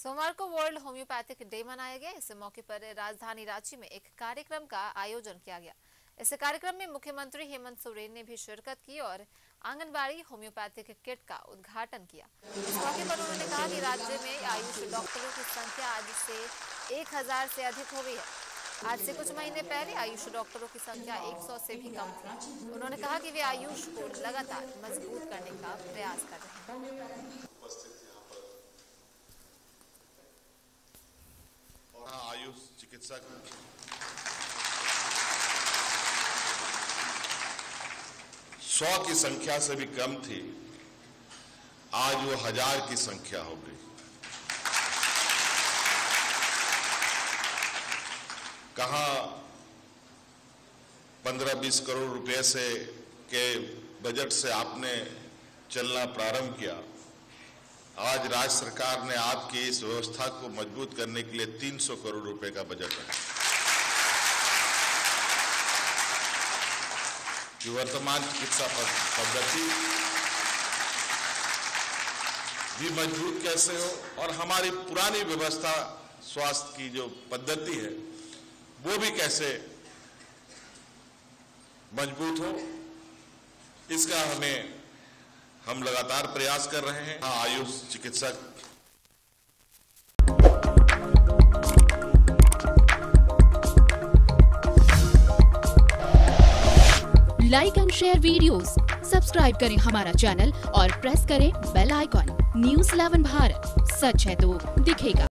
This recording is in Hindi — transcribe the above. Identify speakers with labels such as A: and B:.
A: सोमवार को वर्ल्ड होम्योपैथिक डे मनाया गया। इस मौके पर राजधानी रांची में एक कार्यक्रम का आयोजन किया गया। इस कार्यक्रम में मुख्यमंत्री हेमंत सोरेन ने भी शिरकत की और आंगनबाड़ी होम्योपैथिक किट का उद्घाटन किया। इस मौके पर उन्होंने कहा कि राज्य में आयुष डॉक्टरों की संख्या आज से एक हज़ार से अधिक हो गई है। आज से कुछ महीने पहले आयुष डॉक्टरों की संख्या 100 से भी कम थी। उन्होंने कहा कि वे आयुष को लगातार मज़बूत करने का प्रयास कर रहे हैं
B: और आयुष चिकित्सक सौ की संख्या से भी कम थी, आज वो हज़ार की संख्या हो गई। कहा पंद्रह बीस करोड़ रुपए से के बजट से आपने चलना प्रारंभ किया? आज राज्य सरकार ने आपकी इस व्यवस्था को मज़बूत करने के लिए 300 करोड़ रुपए का बजट है कि वर्तमान चिकित्सा पद्धति, भी मज़बूत कैसे हो और हमारी पुरानी व्यवस्था, स्वास्थ्य की जो पद्धति है, वो भी कैसे मज़बूत हो, इसका हमें हम लगातार प्रयास कर रहे हैं। हाँ, आयुष चिकित्सक।
C: Like and share videos, subscribe करें हमारा चैनल और प्रेस करें बेल आइकॉन न्यूज़ 11 भारत। सच है तो दिखेगा।